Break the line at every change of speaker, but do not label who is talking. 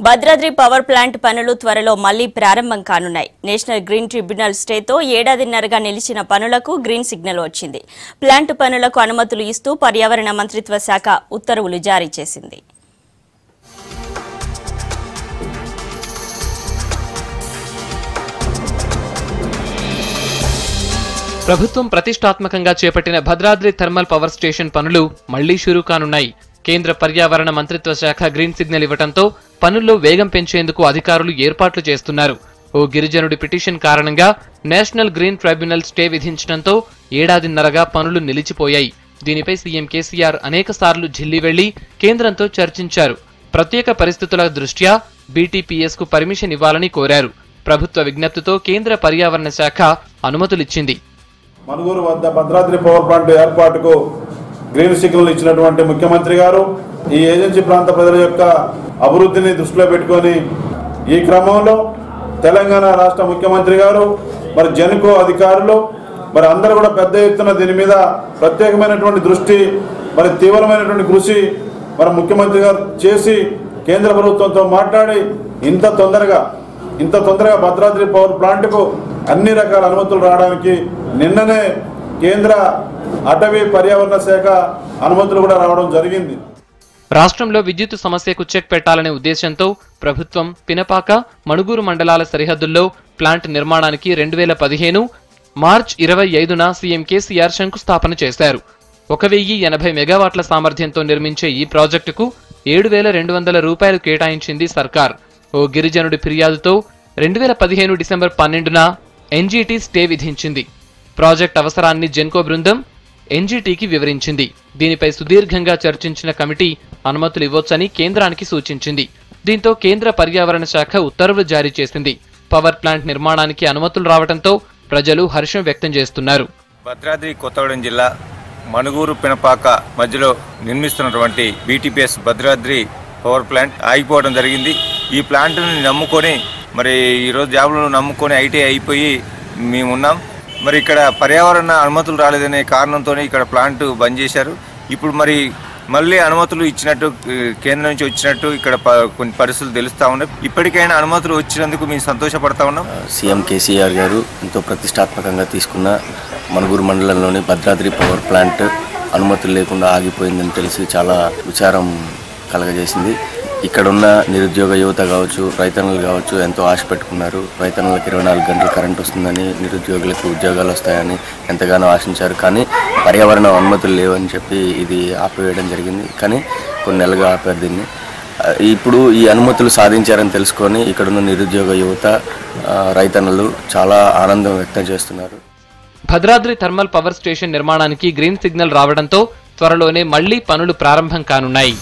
Bhadradri power plant పనులు త్వరలో మళ్ళీ ప్రారంభం కానున్నాయి. నేషనల్ గ్రీన్ ట్రిబ్యునల్ స్టేతో ఏడాదిన్నరగా నిలిచిన పనులకు గ్రీన్ సిగ్నల్ వచ్చింది. ప్లాంట్ పనులకు అనుమతులు ఇస్తూ పర్యావరణ మంత్రిత్వ శాఖ ఉత్తర్వులు జారీ చేసింది.
ప్రభుత్వం ప్రతిష్టాత్మకంగా చేపట్టిన భద్రాద్రి థర్మల్ పవర్ స్టేషన్ పనులు మళ్ళీ షురూ కానున్నాయి. కేంద్ర పర్యావరణ మంత్రిత్వ శాఖ గ్రీన్ సిగ్నల్ ఇవ్వడంతో పనుల్లో వేగం పెంచేందుకు అధికారులు ఏర్పాట్లు చేస్తున్నారు. ఓ గిరిజనుడి పిటిషన్ కారణంగా నేషనల్ గ్రీన్ ట్రైబ్యునల్ స్టే విధించడంతో ఏడాదిన్నరగా పనులు నిలిచిపోయాయి. దీనిపై సీఎం కేసీఆర్ అనేక సార్లు ఢిల్లీ వెళ్ళి కేంద్రంతో చర్చించారు. ప్రత్యేక పరిస్థితుల దృష్ట్యా బీటీపీఎస్కు పర్మిషన్ ఇవ్వాలని కోరారు. ప్రభుత్వ విజ్ఞప్తితో కేంద్ర పర్యావరణ శాఖ అనుమతులిచ్చింది.
మనుగూరు వద్ద భద్రాద్రి పవర్ ప్లాంట్ ఏర్పాటుకు గ్రీన్ సిగ్నల్ ఇచ్చినటువంటి ముఖ్యమంత్రి గారు ఈ ఏజెన్సీ ప్రాంత ప్రజల యొక్క అభివృద్ధిని దృష్టిలో పెట్టుకొని ఈ క్రమంలో తెలంగాణ రాష్ట్ర ముఖ్యమంత్రి గారు మరి జనుకో అధికారులు మరి అందరూ కూడా పెద్ద ఎత్తున దీని మీద ప్రత్యేకమైనటువంటి దృష్టి మరి తీవ్రమైనటువంటి కృషి మరి ముఖ్యమంత్రి గారు చేసి కేంద్ర ప్రభుత్వంతో మాట్లాడి ఇంత తొందరగా ఇంత తొందరగా భద్రాద్రి పవర్ ప్లాంట్కు అన్ని రకాల అనుమతులు రావడానికి నిన్ననే కేంద్ర అటవీ పర్యావరణ శాఖ అనుమతులు కూడా రావడం జరిగింది.
రాష్ట్రంలో విద్యుత్ సమస్యకు చెక్ పెట్టాలనే ఉద్దేశంతో ప్రభుత్వం పినపాక మణుగూరు మండలాల సరిహద్దుల్లో ప్లాంట్ నిర్మాణానికి రెండు వేల పదిహేను మార్చ్ ఇరవై ఐదున సీఎం కేసీఆర్ శంకుస్థాపన చేశారు. ఒక వెయ్యి ఎనభై మెగావాట్ల సామర్థ్యంతో నిర్మించే ఈ ప్రాజెక్టుకు ఏడు వేల రెండు వందల రూపాయలు కేటాయించింది సర్కార్. ఓ గిరిజనుడి ఫిర్యాదుతో రెండు వేల పదిహేను డిసెంబర్ పన్నెండున ఎన్జీటీ స్టే విధించింది. ప్రాజెక్ట్ అవసరాన్ని జెన్కో బృందం ఎన్జీటీకి వివరించింది. దీనిపై సుదీర్ఘంగా చర్చించిన కమిటీ అనుమతులు ఇవ్వొచ్చని కేంద్రానికి సూచించింది. దీంతో కేంద్ర పర్యావరణ శాఖ ఉత్తర్వులు జారీ చేసింది. పవర్ ప్లాంట్ నిర్మాణానికి అనుమతులు రావడంతో ప్రజలు హర్షం వ్యక్తం చేస్తున్నారు.
భద్రాద్రి కొత్తగూడెం జిల్లా మణుగూరు పినపాక మధ్యలో నిర్మిస్తున్నటువంటి బీటీపీఎస్ భద్రాద్రి పవర్ ప్లాంట్ ఆగిపోవడం జరిగింది. ఈ ప్లాంట్ని నమ్ముకొని మరి ఈరోజు జాబులను నమ్ముకొని ఐటీ అయిపోయి మేమున్నాం మరి ఇక్కడ పర్యావరణ అనుమతులు రాలేదనే కారణంతో ఇక్కడ ప్లాంట్ బంద్ చేశారు. ఇప్పుడు మరి మళ్ళీ అనుమతులు ఇచ్చినట్టు కేంద్రం నుంచి వచ్చినట్టు ఇక్కడ ప- కొన్ని పరిస్థితులు తెలుస్తా ఉన్నాయి. ఇప్పటికైనా అనుమతులు వచ్చినందుకు మేము సంతోషపడతా ఉన్నాం.
సీఎం కేసీఆర్ గారు ఎంతో ప్రతిష్టాత్మకంగా తీసుకున్న మణుగూరు మండలంలోని భద్రాద్రి పవర్ ప్లాంట్ అనుమతులు లేకుండా ఆగిపోయిందని తెలిసి చాలా విచారం కలగజేసింది. ఇక్కడున్న నిరుద్యోగ యువత కావచ్చు రైతన్నులు కావచ్చు ఎంతో ఆశ పెట్టుకున్నారు. రైతన్నులకు ఇరవై నాలుగు గంటలు కరెంట్ వస్తుందని నిరుద్యోగులకు ఉద్యోగాలు వస్తాయని ఎంతగానో ఆశించారు. కానీ పర్యావరణ అనుమతులు లేవని చెప్పి ఇది ఆపివేయడం జరిగింది. కానీ కొన్ని నెలలుగా ఆపారు దీన్ని. ఇప్పుడు ఈ అనుమతులు సాధించారని తెలుసుకొని ఇక్కడున్న నిరుద్యోగ యువత రైతన్నలు చాలా ఆనందం వ్యక్తం చేస్తున్నారు.
భద్రాద్రి థర్మల్ పవర్ స్టేషన్ నిర్మాణానికి గ్రీన్ సిగ్నల్ రావడంతో త్వరలోనే మళ్ళీ పనులు ప్రారంభం కానున్నాయి.